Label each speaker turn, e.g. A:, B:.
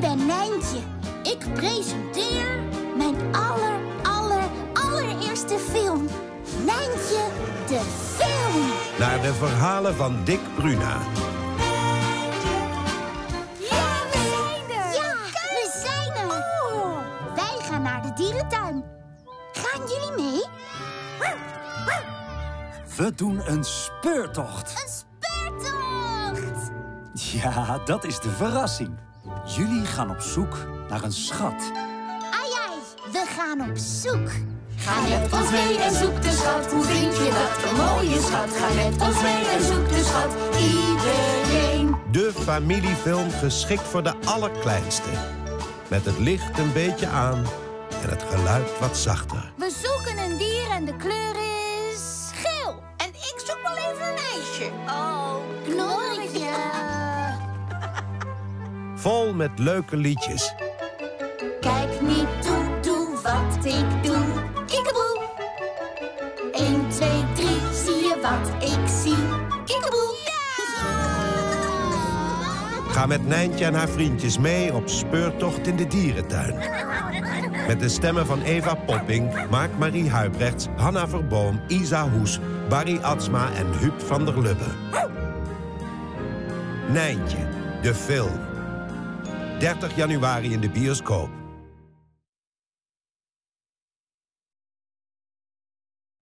A: Nijntje. Ik presenteer mijn aller, aller, allereerste film. Nijntje, de film.
B: Naar de verhalen van Dick Bruna.
A: Ja, we zijn er. Ja, we zijn er. Wij gaan naar de dierentuin. Gaan jullie mee?
C: We doen een speurtocht.
A: Een speurtocht.
C: Ja, dat is de verrassing. Jullie gaan op zoek naar een schat.
A: Ai, ai, we gaan op zoek.
D: Ga met ons mee en zoek de schat. Hoe vind je dat? Een mooie schat. Ga met ons mee en zoek de schat. Iedereen.
B: De familiefilm geschikt voor de allerkleinste. Met het licht een beetje aan en het geluid wat zachter.
A: We zoeken een dier en de kleur is geel.
D: En ik zoek wel even een ijsje.
A: Oh,
B: Vol met leuke liedjes.
D: Kijk niet toe, doe wat ik doe. Kiekeboe. 1, 2, 3, zie je wat ik zie? Kiekeboe.
B: Ga met Nijntje en haar vriendjes mee op speurtocht in de dierentuin. Met de stemmen van Eva Popping, Mark-Marie Huibrechts, Hanna Verboom, Isa Hoes, Barry Atsma en Huub van der Lubbe. Nijntje, de film. 30 januari in de bioscoop.